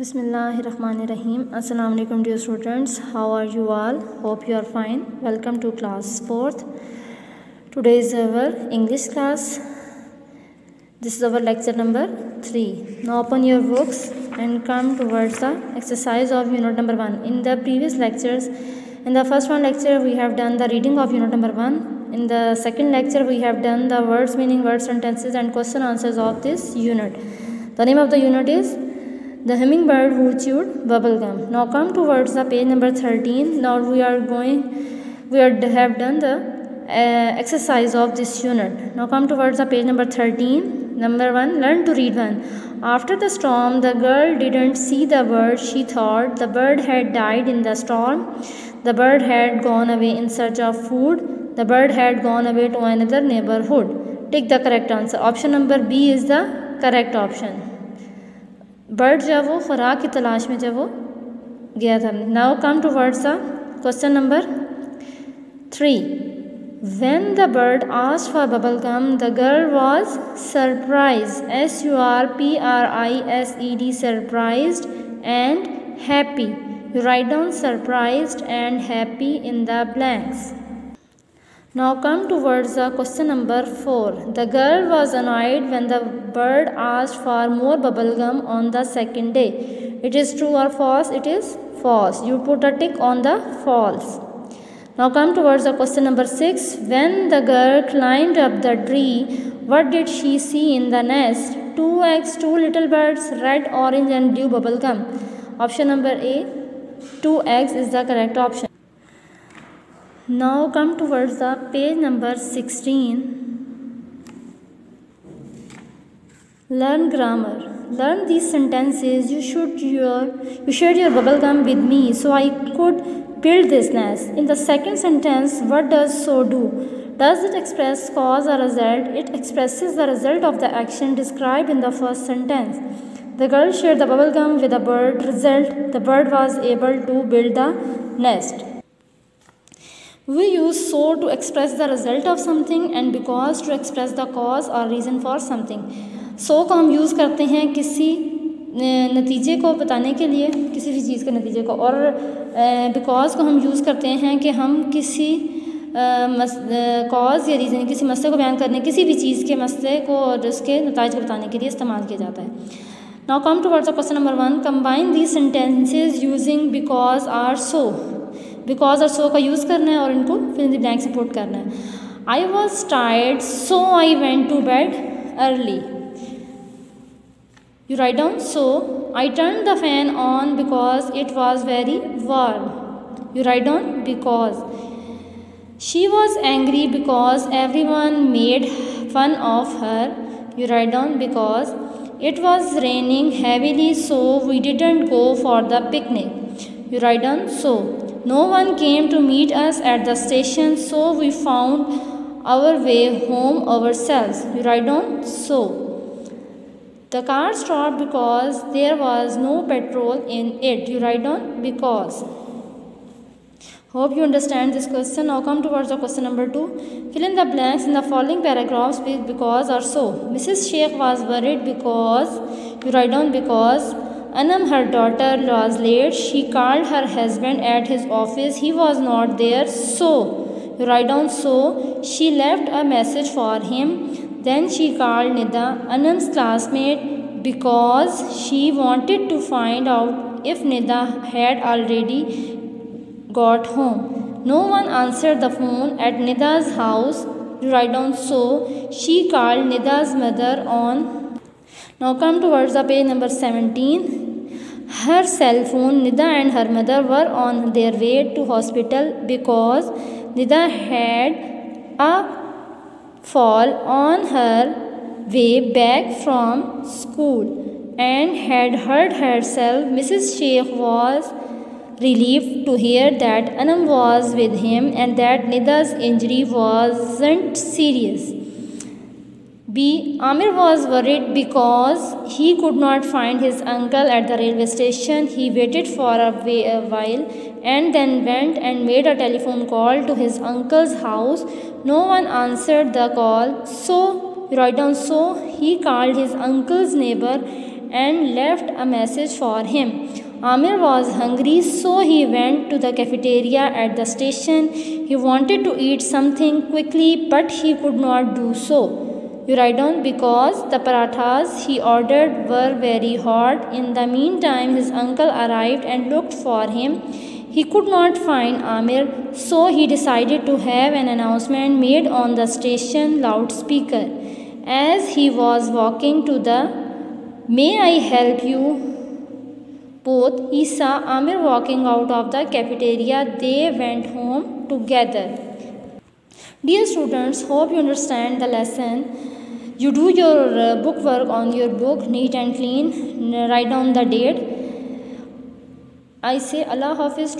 Bismillahirrahmanirrahim. Assalamu alaikum dear students. How are you all? Hope you are fine. Welcome to class 4th. Today is our English class. This is our lecture number 3. Now open your books and come towards the exercise of unit number 1. In the previous lectures, in the first one lecture we have done the reading of unit number 1. In the second lecture we have done the words meaning, word sentences and question answers of this unit. The name of the unit is the hummingbird who chewed bubble gum. Now come towards the page number 13. Now we are going, we are, have done the uh, exercise of this unit. Now come towards the page number 13. Number 1, learn to read 1. After the storm, the girl didn't see the bird. She thought the bird had died in the storm. The bird had gone away in search of food. The bird had gone away to another neighborhood. Take the correct answer. Option number B is the correct option. Bird जो है वो खुराक की तलाश में जब वो गया था now come towards the question number three when the bird asked for bubble gum the girl was surprised s u r p r i s e d surprised and happy you write down surprised and happy in the blanks now come towards the question number 4. The girl was annoyed when the bird asked for more bubblegum on the second day. It is true or false? It is false. You put a tick on the false. Now come towards the question number 6. When the girl climbed up the tree, what did she see in the nest? Two eggs, two little birds, red, orange and blue bubblegum. Option number A. Two eggs is the correct option. Now come towards the page number 16. Learn grammar. Learn these sentences. You should your you shared your bubble gum with me so I could build this nest. In the second sentence, what does so do? Does it express cause or result? It expresses the result of the action described in the first sentence. The girl shared the bubble gum with a bird. Result, the bird was able to build the nest. We use so to express the result of something and because to express the cause or reason for something. So को हम use करते हैं किसी नतीजे को बताने के लिए, किसी भी चीज़ के नतीजे को। और बिकॉज़ को हम यूज़ करते हैं कि हम किसी कॉज या रीज़न किसी मसले को बयान करने, किसी भी चीज़ के मसले को और उसके नतज को बताने के लिए इस्तेमाल किया जाता है। Now come towards question number one combine the sentences using because or so because और सो का यूज़ करना है और इनको फिल द ब्लैंक से पुट करना है I was tired so I went to bed early you write down so I turn the fan on because it was very warm you write down because she was angry because every one made fun of her you write down because it was raining heavily so we didn't go for the picnic you write down so No one came to meet us at the station, so we found our way home ourselves. You write down so. The car stopped because there was no petrol in it. You write down because. Hope you understand this question. Now come towards the question number 2. Fill in the blanks in the following paragraphs with because or so. Mrs. Sheikh was worried because, you write down because Anam, her daughter, was late. She called her husband at his office. He was not there. So, write down so. She left a message for him. Then she called Nida, Anam's classmate, because she wanted to find out if Nida had already got home. No one answered the phone at Nida's house. Write down so. She called Nida's mother on now come towards the page number 17. Her cell phone, Nida and her mother were on their way to hospital because Nida had a fall on her way back from school and had hurt herself. Mrs. Sheikh was relieved to hear that Anam was with him and that Nida's injury wasn't serious. B. Amir was worried because he could not find his uncle at the railway station. He waited for a, while and then went and made a telephone call to his uncle's house. No one answered the call, so write down so he called his uncle's neighbor and left a message for him. Amir was hungry, so he went to the cafeteria at the station. He wanted to eat something quickly, but he could not do so. You write down because the parathas he ordered were very hot. In the meantime, his uncle arrived and looked for him. He could not find Amir, so he decided to have an announcement made on the station loudspeaker. As he was walking to the May I help you? Both he saw Amir walking out of the cafeteria. They went home together. Dear students, hope you understand the lesson. You do your uh, book work on your book neat and clean. Write down the date. I say Allah Hafiz.